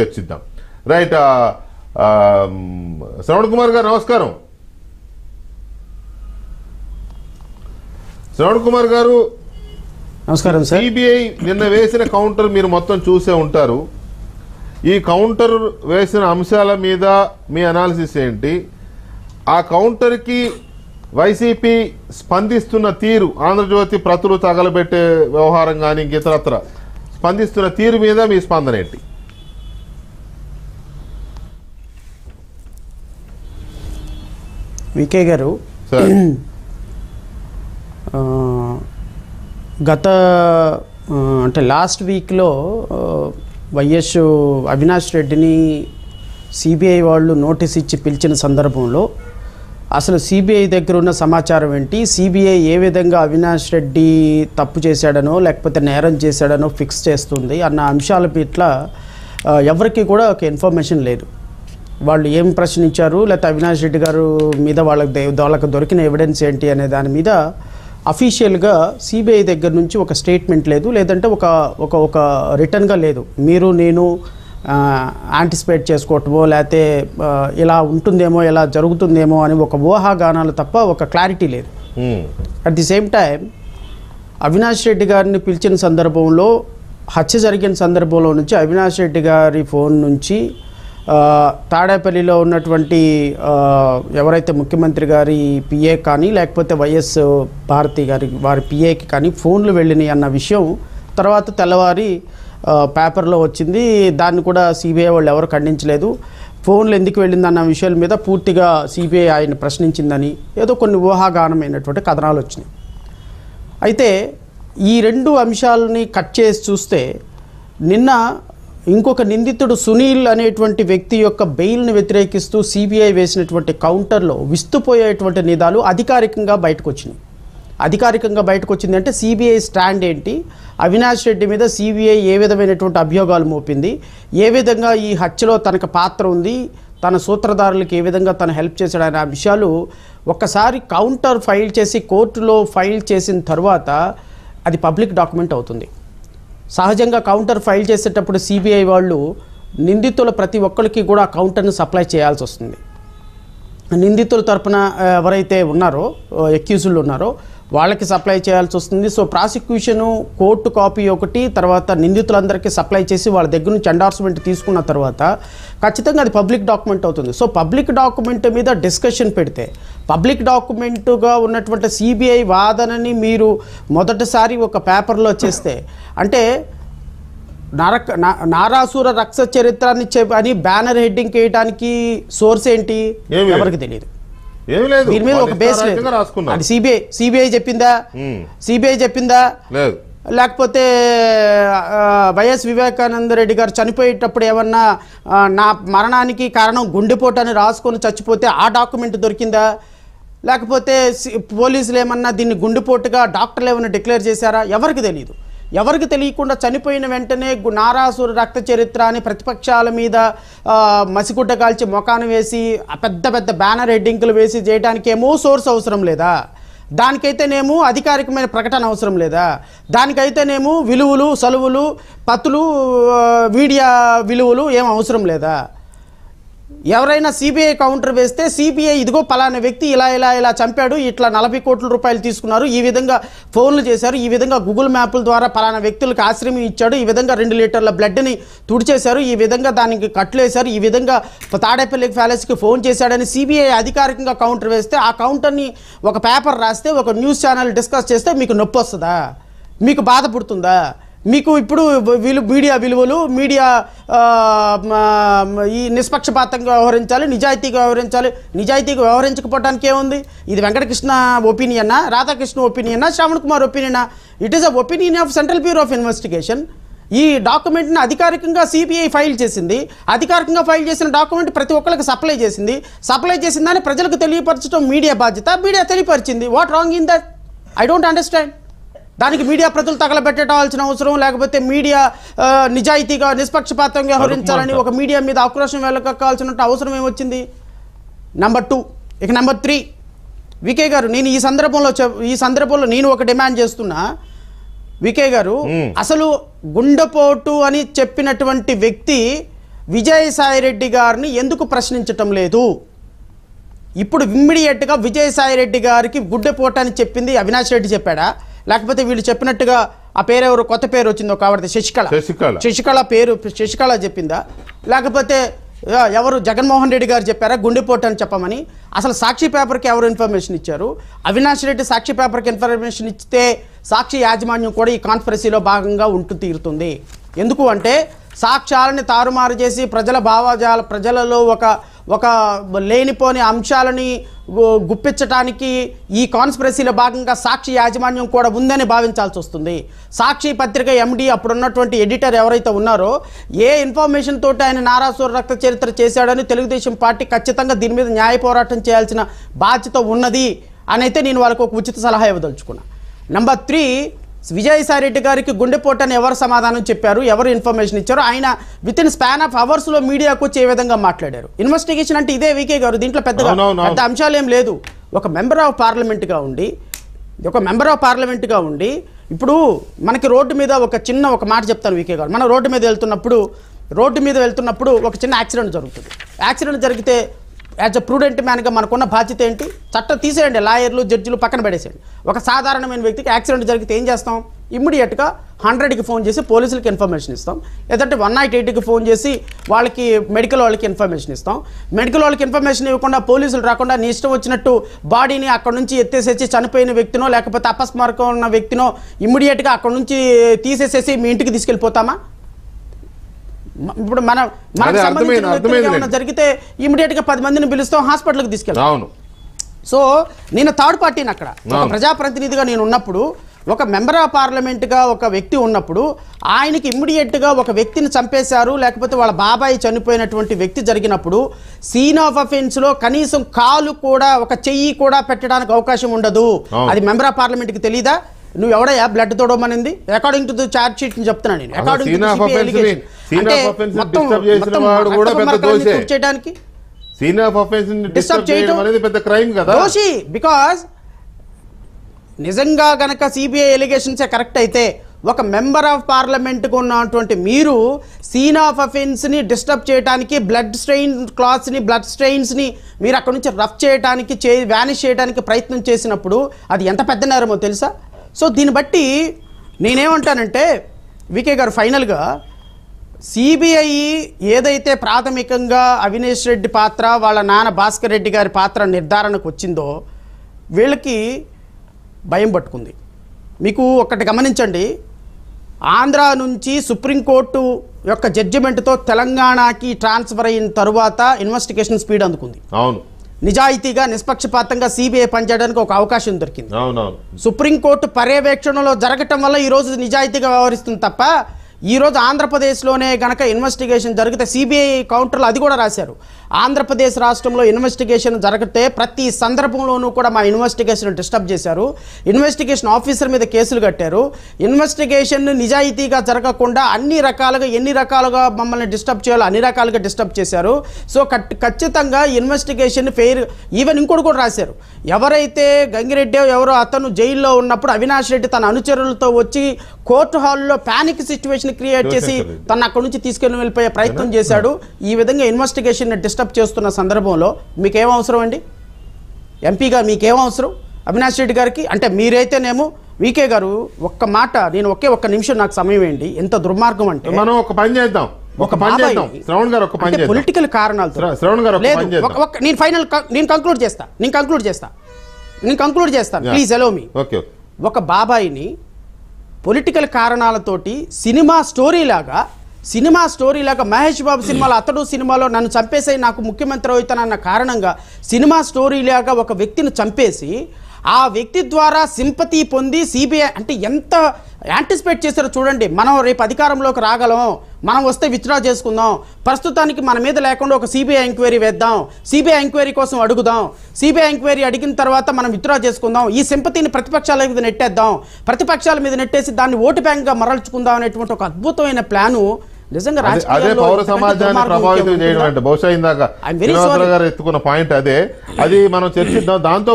చర్చిద్దాం. రైట్ శ్రవణ్ కుమార్ గారు నమస్కారం. శ్రవణ్ కుమార్ గారు నమస్కారం సిబిఐ నిన్న వేసిన కౌంటర్ మీరు మొత్తం చూసే ఉంటారు. ఈ కౌంటర్ వేసిన అంశాల మీద మీ అనాలిసిస్ ఏంటి? ఆ కౌంటర్కి వైసీపీ స్పందిస్తున్న తీరు ఆంధ్రజ్యోతి ప్రతులు తగలబెట్టే వ్యవహారం కానీ ఇంక ఇతరత్ర స్పందిస్తున్న తీరు మీద మీ స్పందన ఏంటి? వికే గారు గత అంటే లాస్ట్ వీక్లో వైఎస్ అవినాష్ రెడ్డిని సిబిఐ వాళ్ళు నోటీస్ ఇచ్చి పిలిచిన సందర్భంలో అసలు సిబిఐ దగ్గర ఉన్న సమాచారం ఏంటి? సిబిఐ ఏ విధంగా అవినాష్ రెడ్డి తప్పు చేశాడనో లేకపోతే నేరం చేశాడనో ఫిక్స్ చేస్తుంది అన్న అంశాల పట్ల ఎవరికి కూడా ఒక ఇన్ఫర్మేషన్ లేదు. వాళ్ళు ఏం ప్రశ్నించారు? లేకపోతే అవినాష్ రెడ్డి గారు మీద వాళ్ళకి వాళ్ళకి దొరికిన ఎవిడెన్స్ ఏంటి అనే దాని మీద అఫీషియల్గా సిబిఐ దగ్గర నుంచి ఒక స్టేట్మెంట్ లేదు. లేదంటే ఒక ఒక ఒక రిటర్న్గా లేదు. మీరు నేను యాంటిసిపేట్ చేసుకోవటమో లేకపోతే ఇలా ఉంటుందేమో ఇలా జరుగుతుందేమో అని ఒక ఊహాగానాలు తప్ప ఒక క్లారిటీ లేదు. At the same time Avinash Reddy గారిని పిలిచిన సందర్భంలో హత్య జరిగిన సందర్భంలో నుంచి అవినాష్ రెడ్డి గారి ఫోన్ నుంచి తాడేపల్లిలో ఉన్నటువంటి ఎవరైతే ముఖ్యమంత్రి గారి పిఏ కానీ లేకపోతే వైఎస్ భారతి గారి వారి పిఏకి కానీ ఫోన్లు వెళ్ళినాయి అన్న విషయం తర్వాత తెల్లవారి పేపర్లో వచ్చింది. దాన్ని కూడా సిబిఐ వాళ్ళు ఎవరు ఖండించలేదు. ఫోన్లు ఎందుకు వెళ్ళిందన్న విషయాల మీద పూర్తిగా సిబిఐ ఆయన ప్రశ్నించిందని ఏదో కొన్ని ఊహాగానమైనటువంటి కథనాలు వచ్చినాయి. అయితే ఈ రెండు అంశాలని కట్ చేసి చూస్తే నిన్న ఇంకొక నిందితుడు సునీల్ అనేటువంటి వ్యక్తి యొక్క బెయిల్ని వ్యతిరేకిస్తూ సిబిఐ వేసినటువంటి కౌంటర్లో విస్తుపోయేటువంటి నిదాలు అధికారికంగా బయటకు వచ్చినాయి అధికారికంగా బయటకు వచ్చింది అంటే సిబిఐ స్టాండ్ ఏంటి? అవినాష్ రెడ్డి మీద సిబిఐ ఏ విధమైనటువంటి అభియోగాలు మోపింది? ఏ విధంగా ఈ హత్యలో తనకు పాత్ర ఉంది? తన సూత్రధారులకు ఏ విధంగా తను హెల్ప్ చేశాడనే ఆ విషయాలు ఒక్కసారి కౌంటర్ ఫైల్ చేసి కోర్టులో ఫైల్ చేసిన తర్వాత అది పబ్లిక్ డాక్యుమెంట్ అవుతుంది. సహజంగా కౌంటర్ ఫైల్ చేసేటప్పుడు సిబిఐ వాళ్ళు నిందితుల ప్రతి ఒక్కరికి కూడా కౌంటర్ను సప్లై చేయాల్సి వస్తుంది. నిందితుల తరపున ఎవరైతే ఉన్నారో ఎక్యూజులు ఉన్నారో వాళ్ళకి సప్లై చేయాల్సి వస్తుంది. సో ప్రాసిక్యూషను కోర్టు కాపీ ఒకటి తర్వాత నిందితులందరికీ సప్లై చేసి వాళ్ళ దగ్గర నుంచి ఎండార్స్మెంట్ తీసుకున్న తర్వాత ఖచ్చితంగా అది పబ్లిక్ డాక్యుమెంట్ అవుతుంది. సో పబ్లిక్ డాక్యుమెంట్ మీద డిస్కషన్ పెడితే పబ్లిక్ డాక్యుమెంట్గా ఉన్నటువంటి సిబిఐ వాదనని మీరు మొదటిసారి ఒక పేపర్లో చేస్తే అంటే నరక నారాసుర రక్ష చరిత్రాన్ని చెప్ అని బ్యానర్ హెడ్డింగ్ వేయడానికి సోర్స్ ఏంటి. ఎవరికి తెలియదు. లేదు. దీని మీద ఒక బేస్ లేదు. అది సిబిఐ సిబిఐ చెప్పిందా? సిబిఐ చెప్పిందా? లేదు. లేకపోతే వైఎస్ వివేకానంద రెడ్డి గారు చనిపోయేటప్పుడు ఏమన్నా నా మరణానికి కారణం గుండెపోటు అని రాసుకొని చచ్చిపోతే ఆ డాక్యుమెంట్ దొరికిందా? లేకపోతే పోలీసులు ఏమన్నా దీన్ని గుండెపోటుగా డాక్టర్లు ఏమన్నా డిక్లేర్ చేశారా? ఎవరికి తెలియదు ఎవరికి తెలియకుండా చనిపోయిన వెంటనే గు- నారాసుర రక్త చరిత్ర అని ప్రతిపక్షాల మీద మసిగుడ్డ కాల్చి మొఖాను వేసి పెద్ద పెద్ద బ్యానర్ హెడ్డింగ్లు వేసి చేయడానికేమో సోర్స్ అవసరం లేదా? దానికైతేనేమో అధికారికమైన ప్రకటన అవసరం లేదా? దానికైతేనేమో విలువలు సలువులు పత్తులు మీడియా విలువలు ఏం అవసరం లేదా? ఎవరైనా సిబిఐ కౌంటర్ వేస్తే సిబిఐ ఇదిగో పలానా వ్యక్తి ఇలా ఇలా ఇలా చంపాడు ఇట్లా నలభై కోట్ల రూపాయలు తీసుకున్నారు ఈ విధంగా ఫోన్లు చేశారు ఈ విధంగా గూగుల్ మ్యాప్ల ద్వారా పలానా వ్యక్తులకు ఆశ్రయం ఇచ్చాడు ఈ విధంగా రెండు లీటర్ల బ్లడ్ని తుడిచేశారు ఈ విధంగా దానికి కట్లేశారు ఈ విధంగా తాడేపల్లి ప్యాలెస్కి ఫోన్ చేశాడని సిబిఐ అధికారికంగా కౌంటర్ వేస్తే ఆ కౌంటర్ని ఒక పేపర్ రాస్తే ఒక న్యూస్ ఛానల్ డిస్కస్ చేస్తే మీకు నొప్పి వస్తుందా? మీకు బాధ పుడుతుందా? మీకు ఇప్పుడు విలు మీడియా విలువలు మీడియా ఈ నిష్పక్షపాతంగా వ్యవహరించాలి నిజాయితీగా వ్యవహరించాలి. నిజాయితీగా వ్యవహరించకపోవడానికి ఏముంది? ఇది వెంకటకృష్ణ ఒపీనియనా రాధాకృష్ణ ఒపీనియనా Shravan Kumar ఒపీనియనా? It is a opinion of central bureau of investigation ఈ డాక్యుమెంట్ని అధికారికంగా సిబిఐ ఫైల్ చేసింది. అధికారికంగా ఫైల్ చేసిన డాక్యుమెంట్ ప్రతి ఒక్కరికి సప్లై చేసింది. సప్లై చేసిందని ప్రజలకు తెలియపరచడం మీడియా బాధ్యత. Media తెలియపరిచింది. What wrong in that I don't understand దానికి మీడియా ప్రజలు తగలబెట్టవలసిన అవసరం లేకపోతే మీడియా నిజాయితీగా నిష్పక్షపాతంగా వ్యవహరించాలని ఒక మీడియా మీద ఆక్రోశం వెళ్ళకాల్సిన అవసరం ఏమొచ్చింది? నంబర్ టూ ఇక నెంబర్ త్రీ వికే గారు నేను ఈ సందర్భంలో ఈ సందర్భంలో నేను ఒక డిమాండ్ చేస్తున్నా. వికే గారు. అసలు గుండెపోటు అని చెప్పినటువంటి వ్యక్తి విజయసాయి రెడ్డి గారిని ఎందుకు ప్రశ్నించటం లేదు? ఇప్పుడు ఇమ్మీడియట్గా విజయసాయి రెడ్డి గారికి గుడ్డెపోట అని చెప్పింది అవినాష్ రెడ్డి చెప్పాడా? లేకపోతే వీళ్ళు చెప్పినట్టుగా ఆ పేరు ఎవరు కొత్త పేరు వచ్చిందో కాబట్టి శశికళ. శశికళ. శశికళ పేరు శశికళ చెప్పిందా? లేకపోతే ఎవరు జగన్మోహన్ రెడ్డి గారు చెప్పారా? గుండెపోటు అని చెప్పమని. అసలు సాక్షి పేపర్కి ఎవరు ఇన్ఫర్మేషన్ ఇచ్చారు? అవినాష్ రెడ్డి సాక్షి పేపర్కి ఇన్ఫర్మేషన్ ఇస్తే సాక్షి యాజమాన్యం కూడా ఈ కాన్స్పరసీలో భాగంగా ఉంటూ తీరుతుంది. ఎందుకు అంటే సాక్ష్యాలని తారుమారు చేసి ప్రజల భావజాల ప్రజలలో ఒక ఒక లేనిపోని అంశాలని గుప్పించటానికి ఈ కాన్స్పిరసీలో భాగంగా సాక్షి యాజమాన్యం కూడా ఉందని భావించాల్సి వస్తుంది. సాక్షి పత్రిక ఎండి అప్పుడున్నటువంటి ఎడిటర్ ఎవరైతే ఉన్నారో ఏ ఇన్ఫర్మేషన్ తోటి ఆయన నారాసుర రక్త చరిత్ర చేశాడని తెలుగుదేశం పార్టీ ఖచ్చితంగా దీని మీద న్యాయ పోరాటం చేయాల్సిన బాధ్యత ఉన్నది అని అయితే నేను వాళ్ళకు ఒక ఉచిత సలహా ఇవ్వదలుచుకున్నా. నెంబర్ త్రీ విజయసాయి రెడ్డి గారికి గుండెపోటు అని ఎవరు సమాధానం చెప్పారు? ఎవరు ఇన్ఫర్మేషన్ ఇచ్చారు? ఆయన విత్ ఇన్ స్పాన్ ఆఫ్ అవర్స్లో మీడియాకు వచ్చి విధంగా మాట్లాడారు? ఇన్వెస్టిగేషన్ అంటే ఇదే వీకే గారు దీంట్లో పెద్దగా. పెద్ద అంశాలు ఏం లేదు. ఒక మెంబర్ ఆఫ్ పార్లమెంట్గా ఉండి ఒక మెంబర్ ఆఫ్ పార్లమెంట్గా ఉండి ఇప్పుడు మనకి రోడ్డు మీద ఒక చిన్న ఒక మాట చెప్తాను వీకే గారు. మనం రోడ్డు మీద వెళ్తున్నప్పుడు రోడ్డు మీద వెళ్తున్నప్పుడు ఒక చిన్న యాక్సిడెంట్ జరుగుతుంది. యాక్సిడెంట్ జరిగితే యాజ్ అ ప్రూడెంట్ మ్యాన్గా మనకున్న బాధ్యత ఏంటి? చట్టం తీసేయండి లాయర్లు జడ్జిలు పక్కన పడేసేయండి. ఒక సాధారణమైన వ్యక్తికి యాక్సిడెంట్ జరిగితే ఏం చేస్తాం? ఇమ్మీడియట్గా హండ్రెడ్కి ఫోన్ చేసి పోలీసులకి ఇన్ఫర్మేషన్ ఇస్తాం. లేదంటే వన్ నైట్ ఎయిట్కి ఫోన్ చేసి వాళ్ళకి మెడికల్ వాళ్ళకి ఇన్ఫర్మేషన్ ఇస్తాం. మెడికల్ వాళ్ళకి ఇన్ఫర్మేషన్ ఇవ్వకుండా పోలీసులు రాకుండా నీ ఇష్టం వచ్చినట్టు బాడీని అక్కడ నుంచి ఎత్తేసేసి చనిపోయిన వ్యక్తినో లేకపోతే అపస్మారకం ఉన్న వ్యక్తినో ఇమ్మీడియట్గా అక్కడ నుంచి తీసేసేసి మీ ఇంటికి తీసుకెళ్ళిపోతామా? ఇప్పుడు మన జరిగితే ఇమ్మీడియట్గా పది మందిని పిలుస్తాం హాస్పిటల్కి తీసుకెళ్తాం. అవును. సో నేను థర్డ్ పార్టీని అక్కడ ఒక అవును. ప్రజాప్రతినిధిగా నేను ఉన్నప్పుడు ఒక మెంబర్ ఆఫ్ పార్లమెంట్గా ఒక వ్యక్తి ఉన్నప్పుడు ఆయనకి ఇమ్మీడియట్గా ఒక వ్యక్తిని చంపేశారు లేకపోతే వాళ్ళ బాబాయ్ చనిపోయినటువంటి వ్యక్తి జరిగినప్పుడు సీన్ ఆఫ్ అఫెన్స్లో కనీసం కాలు కూడా ఒక చెయ్యి కూడా పెట్టడానికి అవకాశం ఉండదు. అది మెంబర్ ఆఫ్ పార్లమెంట్కి తెలీదా? నువ్వు ఎవడయ్యా blood తోడమనింది according to the charge sheet చెప్తున్నాను నేను. పెద్ద దోషే. చేయడానికి. సీన్ ఆఫ్ అఫెన్స్ డిస్టర్బ్ చేయడం చేయటం- అనేది పెద్ద క్రైమ్ కదా. దోషి. బికాజ్ నిజంగా గనక సిబిఐ ఎలిగేషన్సే కరెక్ట్ అయితే ఒక మెంబర్ ఆఫ్ పార్లమెంట్కు ఉన్నటువంటి మీరు సీన్ ఆఫ్ అఫెన్స్ని డిస్టర్బ్ చేయడానికి బ్లడ్ స్ట్రెయిన్ క్లాత్స్ని బ్లడ్ స్ట్రెయిన్స్ని మీరు అక్కడ నుంచి రఫ్ చేయడానికి చే వ్యానిష్ చేయడానికి ప్రయత్నం చేసినప్పుడు అది ఎంత పెద్ద నేరమో తెలుసా? సో దీన్ని బట్టి నేనేమంటానంటే వికే గారు ఫైనల్గా సిబిఐ ఏదైతే ప్రాథమికంగా అవినేష్ రెడ్డి పాత్ర వాళ్ళ నాన్న భాస్కర్ రెడ్డి గారి పాత్ర నిర్ధారణకు వచ్చిందో వీళ్ళకి భయం పట్టుకుంది. మీకు ఒకటి గమనించండి ఆంధ్ర నుంచి సుప్రీంకోర్టు యొక్క జడ్జిమెంట్తో తెలంగాణకి ట్రాన్స్ఫర్ అయిన తరువాత ఇన్వెస్టిగేషన్ స్పీడ్ అందుకుంది. అవును. నిజాయితీగా నిష్పక్షపాతంగా సిబిఐ పనిచేయడానికి ఒక అవకాశం దొరికింది. సుప్రీంకోర్టు పర్యవేక్షణలో జరగటం వల్ల ఈరోజు నిజాయితీగా వ్యవహరిస్తుంది తప్ప ఈరోజు ఆంధ్రప్రదేశ్లోనే గనక ఇన్వెస్టిగేషన్ జరిగితే సిబిఐ కౌంటర్లో అది కూడా రాశారు. ఆంధ్రప్రదేశ్ రాష్ట్రంలో ఇన్వెస్టిగేషన్ జరిగితే ప్రతి సందర్భంలోనూ కూడా మా ఇన్వెస్టిగేషన్ డిస్టర్బ్ చేశారు. ఇన్వెస్టిగేషన్ ఆఫీసర్ మీద కేసులు కట్టారు. ఇన్వెస్టిగేషన్ నిజాయితీగా జరగకుండా అన్ని రకాలుగా ఎన్ని రకాలుగా మమ్మల్ని డిస్టర్బ్ చేయాలో అన్ని రకాలుగా డిస్టర్బ్ చేశారు. సో ఖచ్చితంగా ఇన్వెస్టిగేషన్ ఫెయిర్ ఈవెన్ ఇంకోటి కూడా రాశారు. ఎవరైతే గంగిరెడ్డి ఎవరో అతను జైల్లో ఉన్నప్పుడు అవినాష్ రెడ్డి తన అనుచరులతో వచ్చి కోర్టు హాల్లో ప్యానిక్ సిచ్యువేషన్ క్రియేట్ చేసి. తను అక్కడి నుంచి తీసుకెళ్ళి వెళ్ళిపోయే ప్రయత్నం చేశాడు. ఈ విధంగా ఇన్వెస్టిగేషన్ డిస్టర్బ్ చేస్తున్న సందర్భంలో మీకేం అవసరం అండి? ఎంపీగా మీకేం అవసరం? అవినాష్ రెడ్డి గారికి అంటే మీరైతేనేమో వీకే గారు ఒక్క మాట నేను ఒకే ఒక్క నిమిషం నాకు సమయం ఏంటి ఎంత దుర్మార్గం అంటే మనం ఒక పని చేద్దాం. ఒక పని చేద్దాం. శ్రవణ్ గారు ఒక పని చేద్దాం. పొలిటికల్ కారణాలతో. శ్ర- శ్రవణ్ గారు ఒక లేదు నేను ఫైనల్ నేను కంక్లూడ్ చేస్తా. నేను కంక్లూడ్ చేస్తా. నేను కంక్లూడ్ చేస్తాను. Please allow me okay. ఒక బాబాయిని పొలిటికల్ కారణాలతోటి సినిమా స్టోరీలాగా సినిమా స్టోరీలాగా మహేష్ బాబు సినిమాలో అతడు సినిమాలో నన్ను చంపేసే నాకు ముఖ్యమంత్రి అవుతానన్న కారణంగా సినిమా స్టోరీలాగా ఒక వ్యక్తిని చంపేసి ఆ వ్యక్తి ద్వారా సింపతి పొంది సిబిఐ అంటే ఎంత యాంటిసిపేట్ చేశారో చూడండి. మనం రేపు అధికారంలోకి రాగలం. మనం వస్తే విత్డ్రా చేసుకుందాం. ప్రస్తుతానికి మన మీద లేకుండా ఒక సిబిఐ ఎంక్వైరీ వేద్దాం. సిబిఐ ఎంక్వైరీ కోసం అడుగుదాం. సిబిఐ ఎంక్వైరీ అడిగిన తర్వాత మనం విత్డ్రా చేసుకుందాం. ఈ సింపతిని ప్రతిపక్షాల మీద నెట్టేద్దాం. ప్రతిపక్షాల మీద నెట్టేసి దాన్ని ఓటు బ్యాంక్గా మరల్చుకుందాం అనేటువంటి ఒక అద్భుతమైన ప్లాను నిజంగా అదే- పౌర సమాజాన్ని ప్రభావితం? చేయడం అంటే బహుశా ఇందాక. గారు ఎత్తుకున్న పాయింట్ అదే. అది మనం చర్చిద్దాం. దాంతో